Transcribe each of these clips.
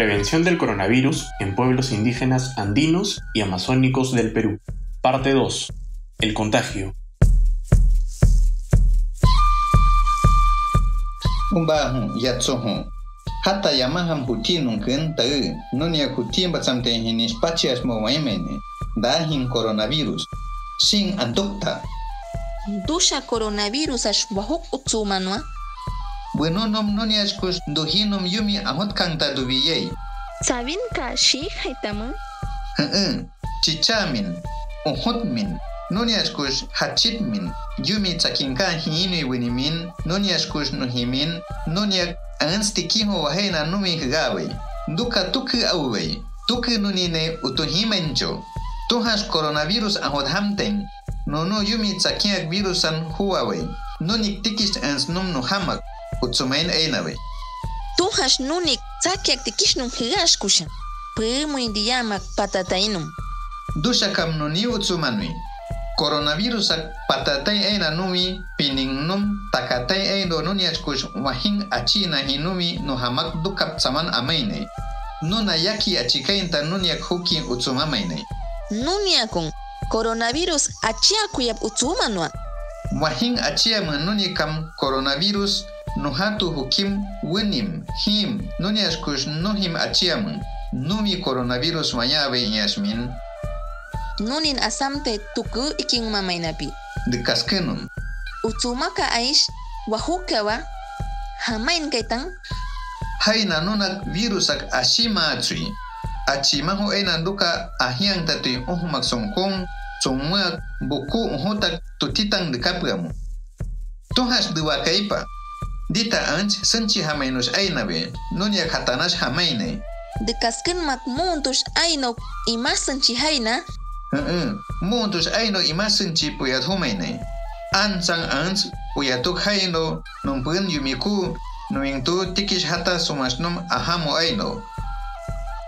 Prevención del coronavirus en pueblos indígenas andinos y amazónicos del Perú. Parte 2. El contagio. Umba hu yatso hu. Hata nung kun ta nunia huti batsam te hinis pachias mo waimene. Dahin coronavirus. Sin antukta. Dusha coronavirus ash wahuk utsumanwa. Bănunom nu neașcuș, duhinum yumi amut canta duviyei. Savin ka shi haitamă? Hă-ă, cicamin, uhutmin, nu neașcuș hachitmin, yumi tsakinka hiinui winimin, nu neașcuș nuhimin, nu neac anstikiho wahena mi hgawei. Duka tuku auwei, tuku nunine utuhimencho. Tuhas coronavirus ahot hamten, no no yumi tsakiak virusan huawei. No niktikis ens num no hamak. Kutsumen einawe. Tunhash nunik tsakiak tikishnun higashkushan. Primu indiyamak patatainum. Dusha kam nuni utsumanui. Coronavirus patatai eina numi pininnum takatai eido nuni achkush wahin achina hinumi nuhamak dukap tsaman amainei. Nuna yaki achikainta nuniak hukin utsumamainei. Nuniakun coronavirus achiakuyap utsumanua. Wahin achiaman nunikam coronavirus Nuhatu hukim winim him nuniaskush nuhim achiamun. Numi coronavirus mayabe yasmin. Nunin asamte tuku ikin mamainapi. dekaskenum. Utsumaka aish wahukawa hamain kaitan. Haina nunak virusak ashima atsui. achimahu enan duka ahiang tatui uhumak songkong songmuak buku uhutak tutitang dekapramu. Tuhas duwa kaipa. Dita anch sunchi aina be, nunya katanas hamaine. De kaskin mak muntush ayno imas Uh -uh. Muntus aino imas sunchi puyat humaynay. sang anj puyatuk haino numpun yumiku nuingtu tikis hata sumashnum ahamo ayno.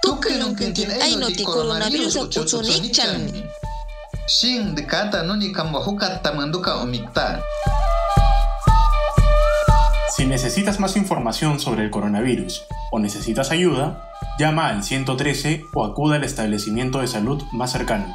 Tukirunkintin aino di coronavirus ucunik Shin Sing dekata nuni kambahukat tamanduka umikta. Si necesitas más información sobre el coronavirus o necesitas ayuda, llama al 113 o acuda al establecimiento de salud más cercano.